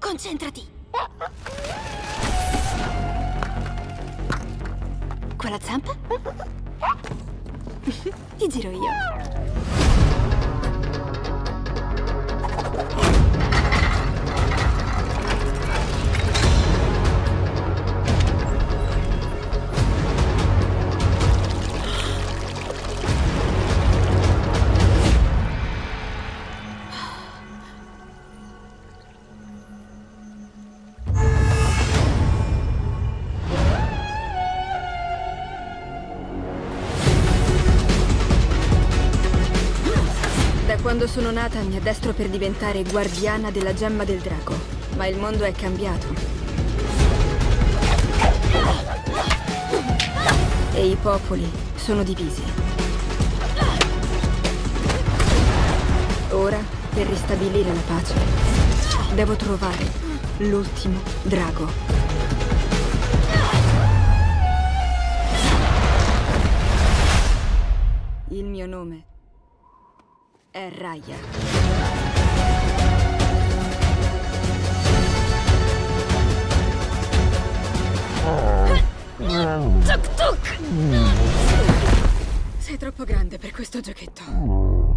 Concentrati. Quella zampa? Ti giro io. Quando sono nata mi addestro per diventare guardiana della gemma del drago, ma il mondo è cambiato. E i popoli sono divisi. Ora, per ristabilire la pace, devo trovare l'ultimo drago. Il mio nome è Raya. Tuk tuk! Sei troppo grande per questo giochetto.